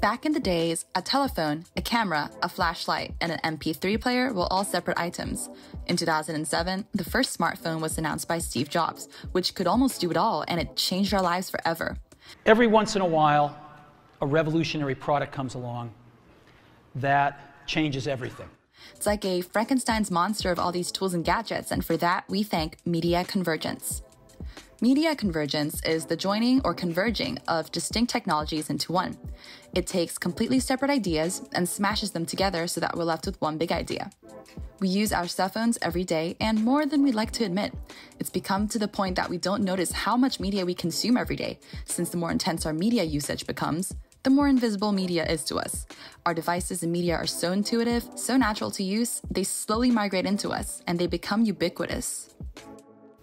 Back in the days, a telephone, a camera, a flashlight, and an MP3 player were all separate items. In 2007, the first smartphone was announced by Steve Jobs, which could almost do it all, and it changed our lives forever. Every once in a while, a revolutionary product comes along that changes everything. It's like a Frankenstein's monster of all these tools and gadgets, and for that, we thank Media Convergence. Media convergence is the joining or converging of distinct technologies into one. It takes completely separate ideas and smashes them together so that we're left with one big idea. We use our cell phones every day and more than we'd like to admit. It's become to the point that we don't notice how much media we consume every day, since the more intense our media usage becomes, the more invisible media is to us. Our devices and media are so intuitive, so natural to use, they slowly migrate into us and they become ubiquitous.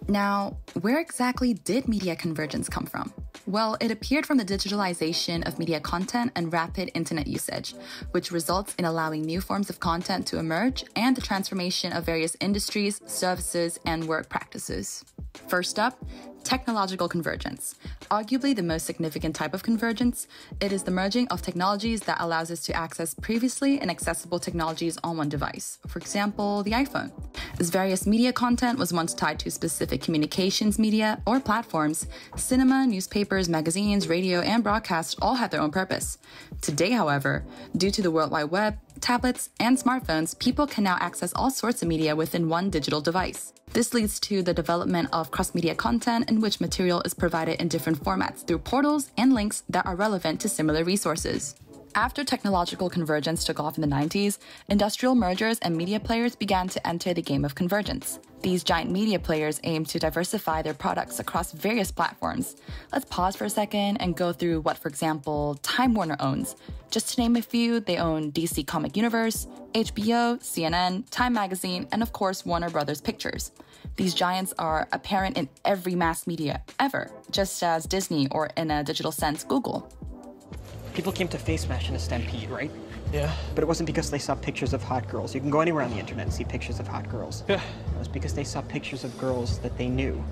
Now, where exactly did media convergence come from? Well, it appeared from the digitalization of media content and rapid internet usage, which results in allowing new forms of content to emerge and the transformation of various industries, services, and work practices. First up, technological convergence. Arguably the most significant type of convergence, it is the merging of technologies that allows us to access previously inaccessible technologies on one device. For example, the iPhone. As various media content was once tied to specific communications media or platforms, cinema, newspapers, magazines, radio, and broadcast all had their own purpose. Today, however, due to the World Wide Web, tablets, and smartphones, people can now access all sorts of media within one digital device. This leads to the development of cross media content in which material is provided in different formats through portals and links that are relevant to similar resources. After technological convergence took off in the 90s, industrial mergers and media players began to enter the game of convergence. These giant media players aim to diversify their products across various platforms. Let's pause for a second and go through what, for example, Time Warner owns. Just to name a few, they own DC Comic Universe, HBO, CNN, Time Magazine, and of course, Warner Brothers Pictures. These giants are apparent in every mass media ever, just as Disney or, in a digital sense, Google. People came to Facemash in a stampede, right? Yeah. But it wasn't because they saw pictures of hot girls. You can go anywhere on the internet and see pictures of hot girls. Yeah. It was because they saw pictures of girls that they knew.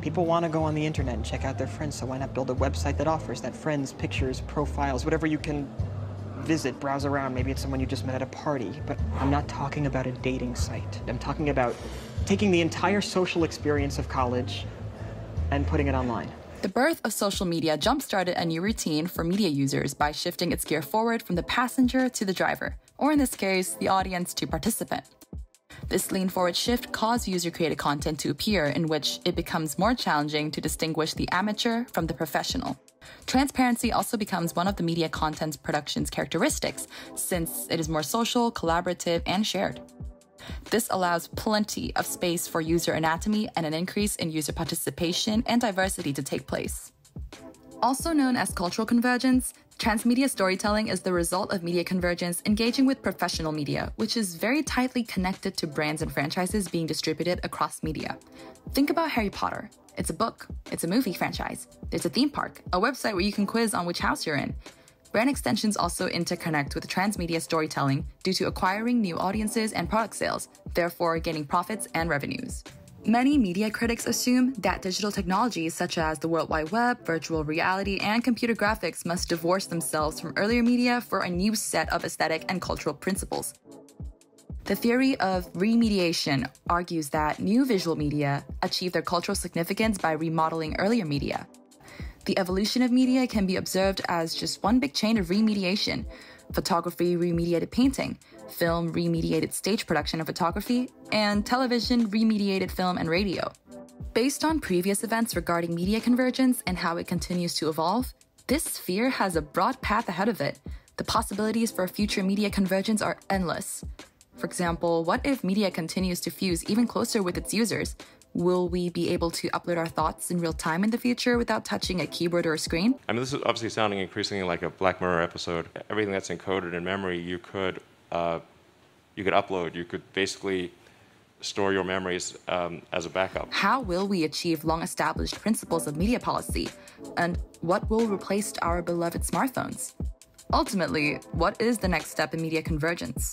People want to go on the internet and check out their friends, so why not build a website that offers that friends, pictures, profiles, whatever you can visit, browse around. Maybe it's someone you just met at a party. But I'm not talking about a dating site. I'm talking about taking the entire social experience of college and putting it online. The birth of social media jump started a new routine for media users by shifting its gear forward from the passenger to the driver, or in this case, the audience to participant. This lean forward shift caused user created content to appear in which it becomes more challenging to distinguish the amateur from the professional. Transparency also becomes one of the media content's production's characteristics, since it is more social, collaborative, and shared. This allows plenty of space for user anatomy and an increase in user participation and diversity to take place. Also known as cultural convergence, transmedia storytelling is the result of media convergence engaging with professional media, which is very tightly connected to brands and franchises being distributed across media. Think about Harry Potter. It's a book, it's a movie franchise, there's a theme park, a website where you can quiz on which house you're in, Brand extensions also interconnect with transmedia storytelling due to acquiring new audiences and product sales, therefore gaining profits and revenues. Many media critics assume that digital technologies such as the World Wide Web, virtual reality, and computer graphics must divorce themselves from earlier media for a new set of aesthetic and cultural principles. The theory of remediation argues that new visual media achieve their cultural significance by remodeling earlier media. The evolution of media can be observed as just one big chain of remediation photography remediated painting, film remediated stage production of photography, and television remediated film and radio. Based on previous events regarding media convergence and how it continues to evolve, this sphere has a broad path ahead of it. The possibilities for future media convergence are endless. For example, what if media continues to fuse even closer with its users, Will we be able to upload our thoughts in real time in the future without touching a keyboard or a screen? I mean, this is obviously sounding increasingly like a Black Mirror episode. Everything that's encoded in memory, you could uh, you could upload. You could basically store your memories um, as a backup. How will we achieve long-established principles of media policy, and what will replace our beloved smartphones? Ultimately, what is the next step in media convergence?